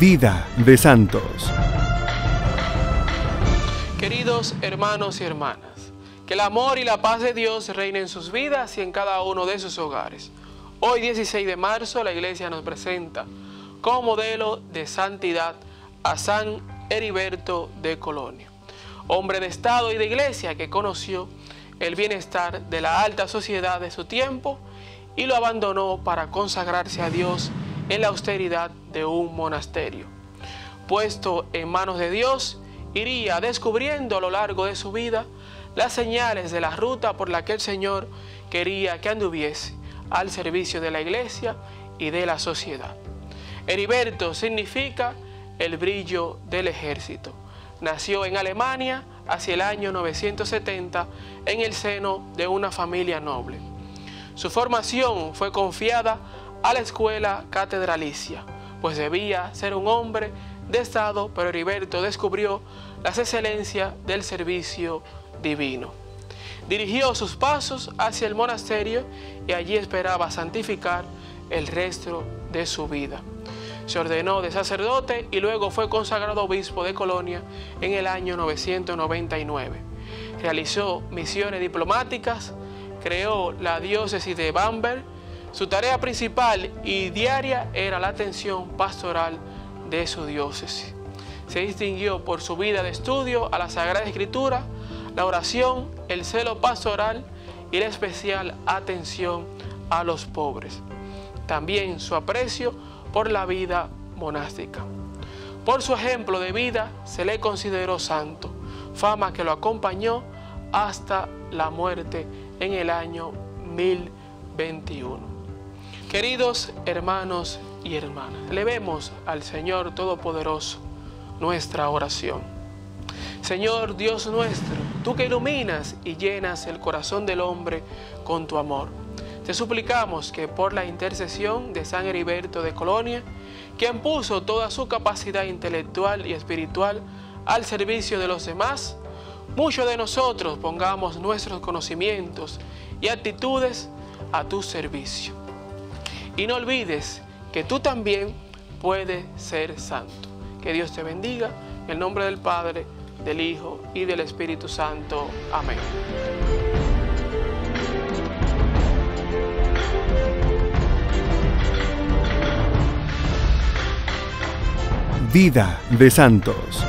Vida de Santos. Queridos hermanos y hermanas, que el amor y la paz de Dios reinen en sus vidas y en cada uno de sus hogares. Hoy 16 de marzo la iglesia nos presenta como modelo de santidad a San Heriberto de Colonia, hombre de Estado y de iglesia que conoció el bienestar de la alta sociedad de su tiempo y lo abandonó para consagrarse a Dios en la austeridad de un monasterio. Puesto en manos de Dios, iría descubriendo a lo largo de su vida las señales de la ruta por la que el Señor quería que anduviese al servicio de la iglesia y de la sociedad. Heriberto significa el brillo del ejército. Nació en Alemania hacia el año 970 en el seno de una familia noble. Su formación fue confiada a la escuela catedralicia, pues debía ser un hombre de Estado, pero Heriberto descubrió las excelencias del servicio divino. Dirigió sus pasos hacia el monasterio y allí esperaba santificar el resto de su vida. Se ordenó de sacerdote y luego fue consagrado obispo de Colonia en el año 999. Realizó misiones diplomáticas, creó la diócesis de Bamberg, su tarea principal y diaria era la atención pastoral de su diócesis. Se distinguió por su vida de estudio a la Sagrada Escritura, la oración, el celo pastoral y la especial atención a los pobres. También su aprecio por la vida monástica. Por su ejemplo de vida se le consideró santo, fama que lo acompañó hasta la muerte en el año 1021. Queridos hermanos y hermanas, levemos al Señor Todopoderoso nuestra oración. Señor Dios nuestro, tú que iluminas y llenas el corazón del hombre con tu amor, te suplicamos que por la intercesión de San Heriberto de Colonia, quien puso toda su capacidad intelectual y espiritual al servicio de los demás, muchos de nosotros pongamos nuestros conocimientos y actitudes a tu servicio. Y no olvides que tú también puedes ser santo. Que Dios te bendiga. En el nombre del Padre, del Hijo y del Espíritu Santo. Amén. Vida de Santos.